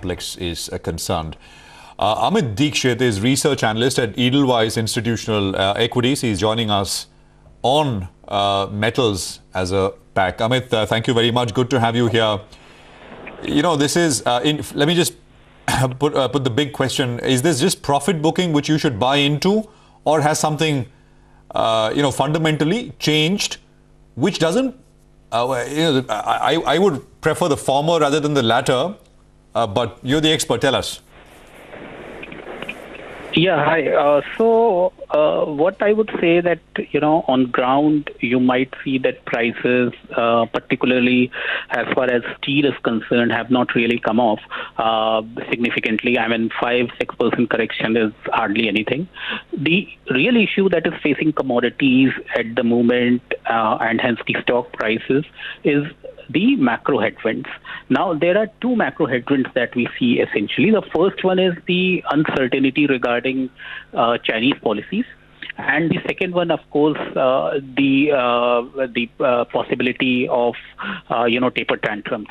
complex is uh, concerned. Uh, Amit Dixit is research analyst at Edelweiss Institutional uh, Equities. He's joining us on uh, metals as a pack. Amit, uh, thank you very much. Good to have you here. You know, this is, uh, in, let me just put, uh, put the big question. Is this just profit booking which you should buy into or has something, you know, fundamentally changed which doesn't, you know, I, I would prefer the former rather than the latter uh, but you're the expert. Tell us. Yeah, hi. Uh, so, uh, what I would say that you know, on ground, you might see that prices, uh, particularly as far as steel is concerned, have not really come off uh, significantly. I mean, five six percent correction is hardly anything. The real issue that is facing commodities at the moment, uh, and hence the stock prices, is the macro headwinds. Now, there are two macro headwinds that we see essentially. The first one is the uncertainty regarding uh, Chinese policies. And the second one, of course, uh, the uh, the uh, possibility of uh, you know taper tantrums.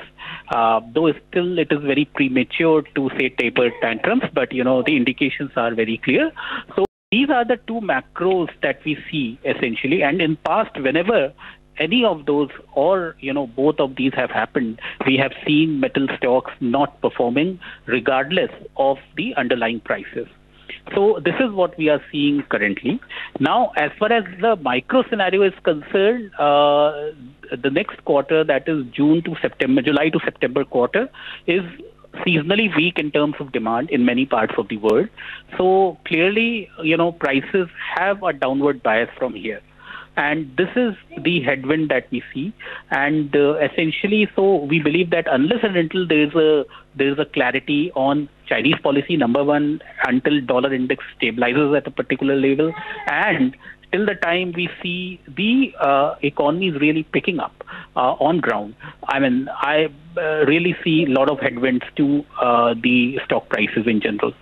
Uh, though still it is very premature to say taper tantrums, but you know the indications are very clear. So these are the two macros that we see essentially. And in past, whenever any of those or you know both of these have happened we have seen metal stocks not performing regardless of the underlying prices. So this is what we are seeing currently. Now as far as the micro scenario is concerned uh, the next quarter that is june to september july to september quarter is seasonally weak in terms of demand in many parts of the world. So clearly you know prices have a downward bias from here and this is the headwind that we see. And uh, essentially so we believe that unless and until there is a there is a clarity on chinese policy number one until dollar index stabilizes at a particular level and till the time we see the uh, economy is really picking up uh, on ground i mean i uh, really see a lot of headwinds to uh, the stock prices in general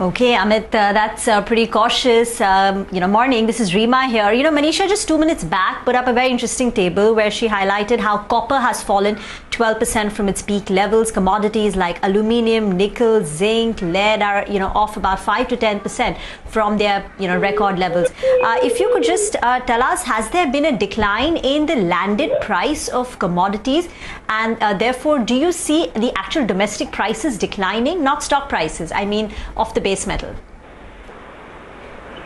Okay, Amit, uh, that's uh, pretty cautious. Um, you know, morning. This is Rima here. You know, Manisha just two minutes back put up a very interesting table where she highlighted how copper has fallen 12% from its peak levels. Commodities like aluminium, nickel, zinc, lead are you know off about five to 10% from their you know record levels. Uh, if you could just uh, tell us, has there been a decline in the landed price of commodities, and uh, therefore, do you see the actual domestic prices declining, not stock prices? I mean, of the base metal?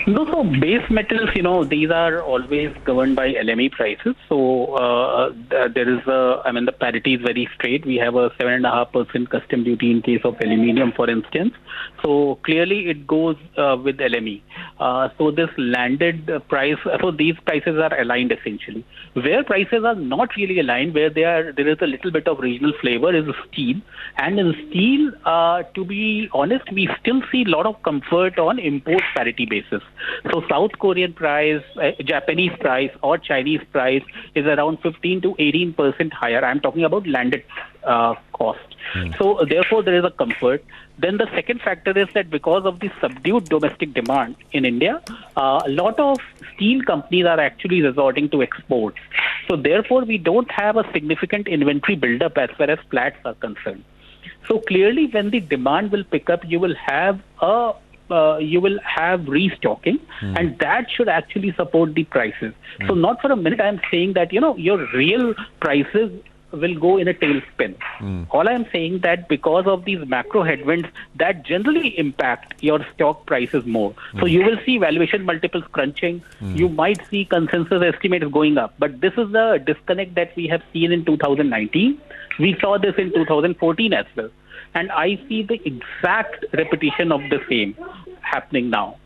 No, so base metals, you know, these are always governed by LME prices. So uh, there is a, I mean, the parity is very straight. We have a seven and a half percent custom duty in case of aluminium, for instance. So clearly, it goes uh, with LME. Uh, so this landed price, so these prices are aligned essentially. Where prices are not really aligned, where they are, there is a little bit of regional flavor, is steel. And in steel, uh, to be honest, we still see a lot of comfort on import parity basis. So South Korean price, uh, Japanese price, or Chinese price is around 15 to 18 percent higher. I'm talking about landed uh, cost. Mm. So therefore, there is a comfort. Then the second factor is that because of the subdued domestic demand in India, uh, a lot of steel companies are actually resorting to exports. So therefore, we don't have a significant inventory buildup as far as flats are concerned. So clearly, when the demand will pick up, you will have a uh, you will have restocking, mm. and that should actually support the prices. Mm. So, not for a minute I'm saying that you know your real prices will go in a tailspin. Mm. All I'm saying that because of these macro headwinds that generally impact your stock prices more. Mm. So you will see valuation multiples crunching. Mm. You might see consensus estimates going up. But this is the disconnect that we have seen in 2019. We saw this in 2014 as well and I see the exact repetition of the same happening now.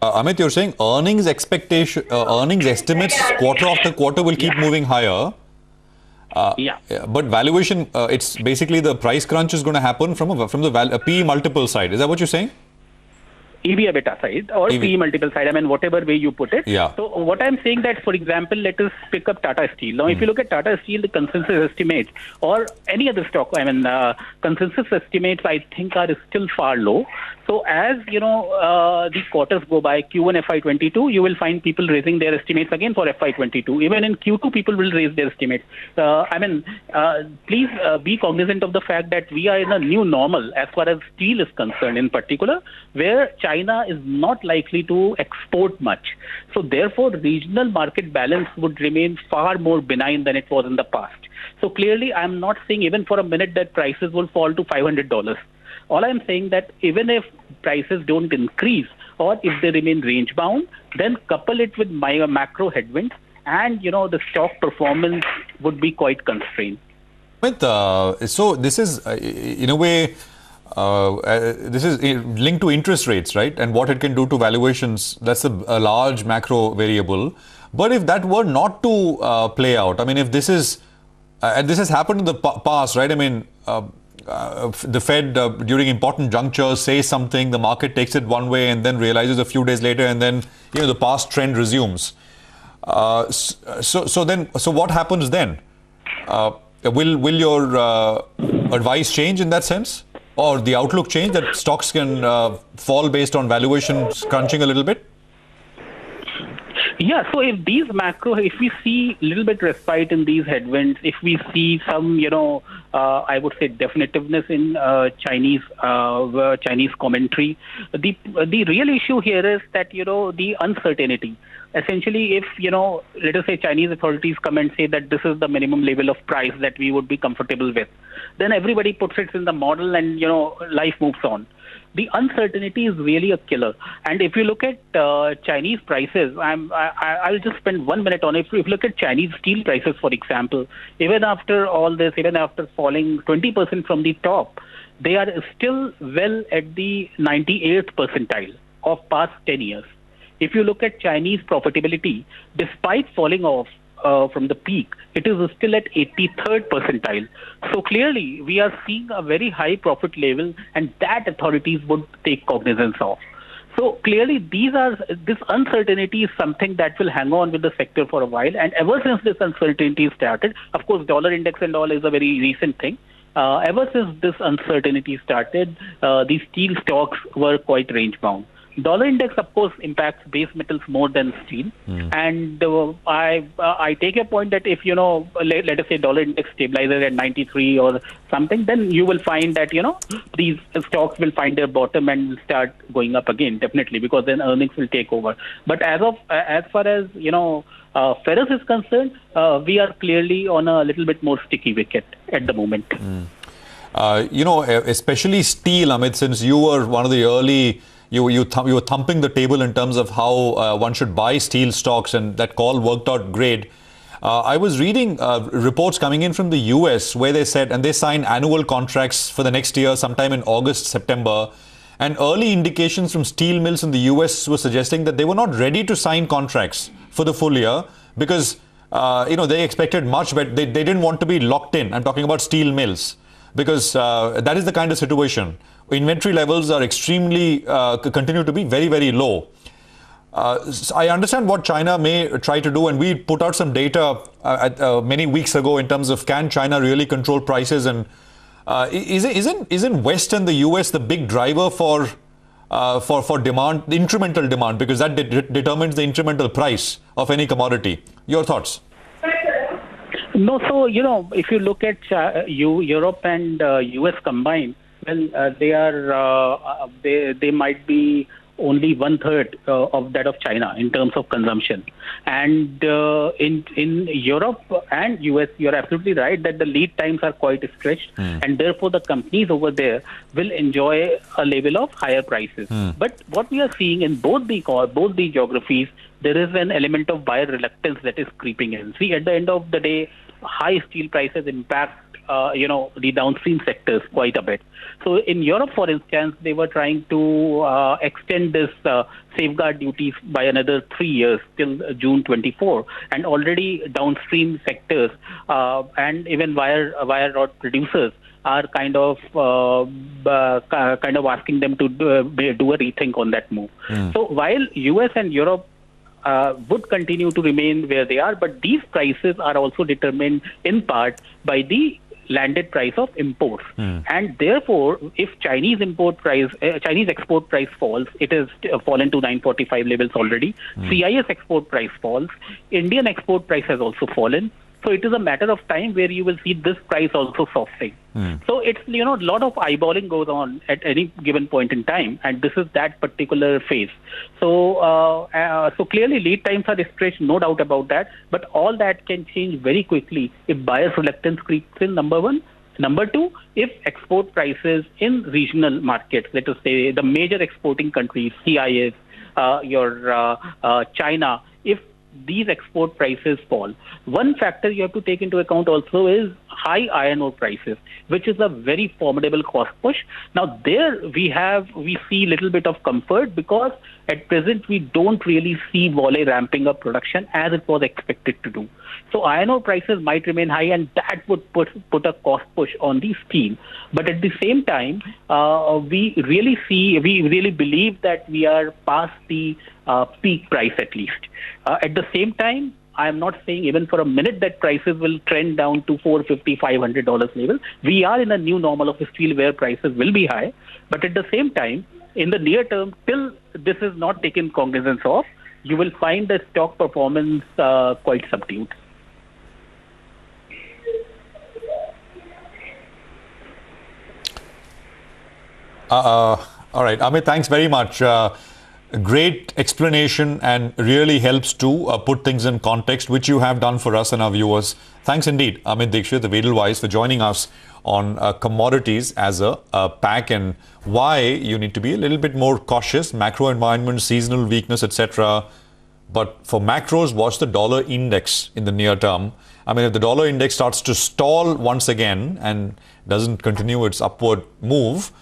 Uh, Amit, you're saying earnings expectation, uh, earnings estimates quarter after quarter will keep yeah. moving higher. Uh, yeah. But valuation, uh, it's basically the price crunch is going to happen from a, from the val- PE multiple side. Is that what you're saying? EV beta side or EV. PE multiple side. I mean, whatever way you put it. Yeah. So what I'm saying that, for example, let us pick up Tata Steel. Now, if you look at Tata Steel, the consensus estimates or any other stock, I mean, uh, consensus estimates, I think, are still far low. So as you know, uh, the quarters go by, Q1 FY22, you will find people raising their estimates again for FY22. Even in Q2, people will raise their estimates. Uh, I mean, uh, please uh, be cognizant of the fact that we are in a new normal as far as steel is concerned, in particular, where China is not likely to export much. So therefore, regional market balance would remain far more benign than it was in the past. So clearly, I'm not saying even for a minute that prices will fall to $500. All I'm saying that even if prices don't increase or if they remain range bound, then couple it with my macro headwinds, and you know the stock performance would be quite constrained. With, uh, so this is uh, in a way uh, uh, this is linked to interest rates, right? And what it can do to valuations. That's a, a large macro variable. But if that were not to uh, play out, I mean, if this is uh, and this has happened in the pa- past, right? I mean, the Fed during important junctures says something, the market takes it one way, and then realizes a few days later, and then you know the past trend resumes. So, so then, so what happens then? Will will your advice change in that sense, or the outlook change that stocks can uh, fall based on valuations crunching a little bit? Yeah, so if these macro, if we see a little bit respite in these headwinds, if we see some, you know, uh, I would say definitiveness in uh, Chinese uh, uh, Chinese commentary, the the real issue here is that you know the uncertainty. Essentially, if you know, let us say Chinese authorities come and say that this is the minimum level of price that we would be comfortable with, then everybody puts it in the model, and you know, life moves on the uncertainty is really a killer. And if you look at uh, Chinese prices, I'm, I, I'll just spend one minute on it. If you look at Chinese steel prices, for example, even after all this, even after falling 20% from the top, they are still well at the 98th percentile of past 10 years. If you look at Chinese profitability, despite falling off uh, from the peak, it is still at 83rd percentile. So clearly, we are seeing a very high profit level, and that authorities would take cognizance of. So clearly, these are this uncertainty is something that will hang on with the sector for a while. And ever since this uncertainty started, of course, dollar index and all is a very recent thing. Uh, ever since this uncertainty started, uh, these steel stocks were quite range bound. Dollar index, of course, impacts base metals more than steel. And uh, I uh, I take a point that if you know, let, let us say dollar index stabilizes at 93 or something, then you will find that you know these stocks will find their bottom and start going up again, definitely, because then earnings will take over. But as of uh, as far as you know. Uh, ferrous is concerned, uh, we are clearly on a little bit more sticky wicket at the moment. Uh, you know, especially steel, Amit, since you were one of the early, you you, thump, you were thumping the table in terms of how uh, one should buy steel stocks, and that call worked out great. Uh, I was reading uh, reports coming in from the US where they said, and they signed annual contracts for the next year, sometime in August, September. And early indications from steel mills in the US were suggesting that they were not ready to sign contracts for the full year because uh, you know they expected much, but they, they didn't want to be locked in. I'm talking about steel mills because uh, that is the kind of situation. Inventory levels are extremely uh, continue to be very very low. Uh, I understand what China may try to do, and we put out some data uh, at, uh, many weeks ago in terms of can China really control prices, and uh, i- is it, isn't isn't West and the US the big driver for uh, for for demand, the incremental demand, because that de- determines the incremental price of any commodity. Your thoughts? No, so you know, if you look at you, Europe and US combined, well, uh, they are uh, uh, they they might be only one third uh, of that of China in terms of consumption, and uh, in in Europe and US, you're absolutely right that the lead times are quite stretched, and therefore the companies over there will enjoy a level of higher prices. But what we are seeing in both the both the geographies, there is an element of buyer reluctance that is creeping in. See, at the end of the day, high steel prices impact uh, you know the downstream sectors quite a bit. So in Europe, for instance, they were trying to uh, extend this uh, safeguard duties by another three years till uh, June 24, and already downstream sectors uh, and even wire wire rod producers are kind of uh, uh, kind of asking them to do, do a rethink on that move. Mm. So while US and Europe uh, would continue to remain where they are, but these prices are also determined in part by the landed price of imports. Mm. And therefore, if Chinese import price, uh, Chinese export price falls, it has uh, fallen to 945 levels already. Mm. CIS export price falls. Indian export price has also fallen. So it is a matter of time where you will see this price also softening. Mm. So it's you know a lot of eyeballing goes on at any given point in time, and this is that particular phase. So uh, uh, so clearly lead times are stretched, no doubt about that. But all that can change very quickly if buyers' reluctance creeps in. Number one. Number two, if export prices in regional markets, let us say the major exporting countries, CIS, uh, your uh, uh, China, these export prices fall. One factor you have to take into account also is high iron ore prices, which is a very formidable cost push. Now there we have we see little bit of comfort because at present we don't really see Vale ramping up production as it was expected to do. So iron ore prices might remain high, and that would put put a cost push on the steel. But at the same time, uh, we really see we really believe that we are past the uh, peak price at least. Uh, at the same time, I am not saying even for a minute that prices will trend down to 450 500 dollars level. We are in a new normal of steel where prices will be high, but at the same time, in the near term, till this is not taken cognizance of, you will find the stock performance uh, quite subdued. Uh, all right, Amit, thanks very much. Uh, great explanation and really helps to uh, put things in context, which you have done for us and our viewers. Thanks indeed, Amit Dixit, the Edelweiss, for joining us on uh, commodities as a, a, pack and why you need to be a little bit more cautious, macro environment, seasonal weakness, etc. But for macros, watch the dollar index in the near term. I mean, if the dollar index starts to stall once again and doesn't continue its upward move,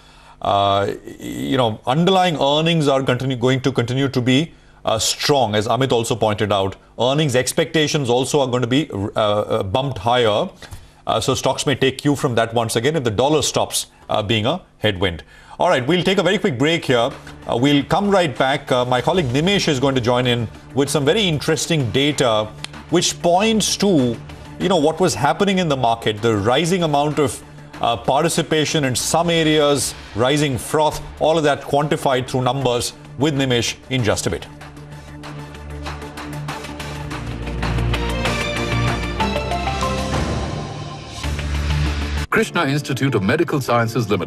you know, underlying earnings are continue, going to continue to be uh, strong, as Amit also pointed out. Earnings expectations also are going to be uh, uh bumped higher. Uh, so stocks may take cue from that once again if the dollar stops uh, being a headwind. All right, we'll take a very quick break here. we'll come right back. my colleague Nimesh is going to join in with some very interesting data, which points to, you know, what was happening in the market, the rising amount of uh, participation in some areas, rising froth, all of that quantified through numbers with Nimish in just a bit. Krishna Institute of Medical Sciences Limited.